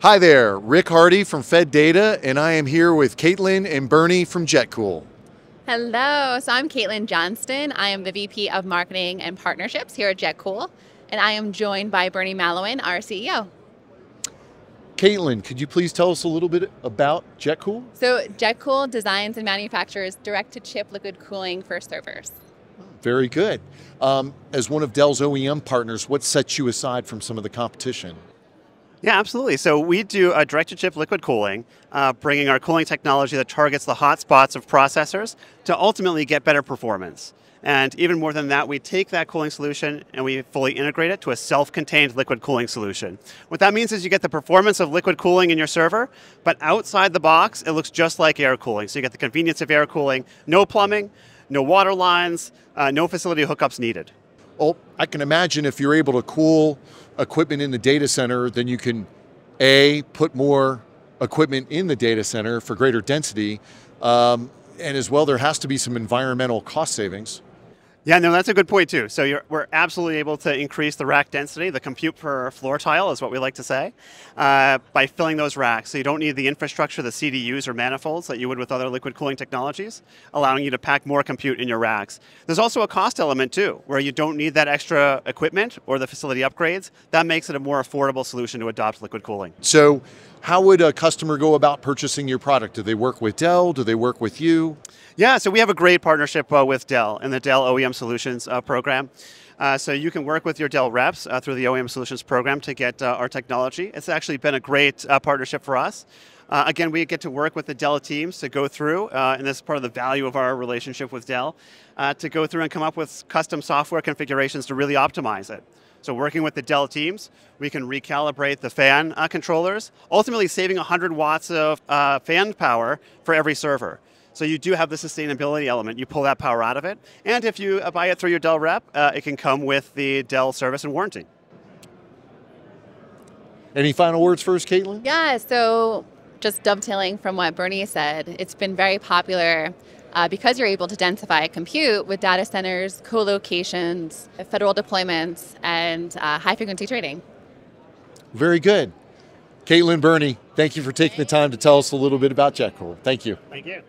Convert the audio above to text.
Hi there, Rick Hardy from Fed Data, and I am here with Caitlin and Bernie from JetCool. Hello, so I'm Caitlin Johnston. I am the VP of Marketing and Partnerships here at JetCool, and I am joined by Bernie Malouin, our CEO. Caitlin, could you please tell us a little bit about JetCool? So, JetCool designs and manufactures direct to chip liquid cooling for servers. Very good. Um, as one of Dell's OEM partners, what sets you aside from some of the competition? Yeah, absolutely. So we do a direct-to-chip liquid cooling, uh, bringing our cooling technology that targets the hot spots of processors to ultimately get better performance. And even more than that, we take that cooling solution and we fully integrate it to a self-contained liquid cooling solution. What that means is you get the performance of liquid cooling in your server, but outside the box, it looks just like air cooling. So you get the convenience of air cooling, no plumbing, no water lines, uh, no facility hookups needed. Well, I can imagine if you're able to cool equipment in the data center, then you can A, put more equipment in the data center for greater density. Um, and as well, there has to be some environmental cost savings. Yeah, no, that's a good point too. So we're absolutely able to increase the rack density, the compute per floor tile is what we like to say, uh, by filling those racks. So you don't need the infrastructure, the CDUs or manifolds that you would with other liquid cooling technologies, allowing you to pack more compute in your racks. There's also a cost element too, where you don't need that extra equipment or the facility upgrades. That makes it a more affordable solution to adopt liquid cooling. So how would a customer go about purchasing your product? Do they work with Dell? Do they work with you? Yeah, so we have a great partnership uh, with Dell and the Dell OEM Solutions uh, program. Uh, so you can work with your Dell reps uh, through the OEM Solutions program to get uh, our technology. It's actually been a great uh, partnership for us. again, we get to work with the Dell teams to go through, and this is part of the value of our relationship with Dell, to go through and come up with custom software configurations to really optimize it. So working with the Dell teams, we can recalibrate the fan uh, controllers, ultimately saving 100 watts of uh, fan power for every server. So you do have the sustainability element. You pull that power out of it. And if you buy it through your Dell rep, uh, it can come with the Dell service and warranty. Any final words first, Caitlin? Yeah, so just dovetailing from what Bernie said, it's been very popular uh, because you're able to densify a compute with data centers, co-locations, federal deployments, and uh, high frequency trading. Very good. Caitlin Bernie, thank you for taking the time to tell us a little bit about JetCool. Thank you. Thank you.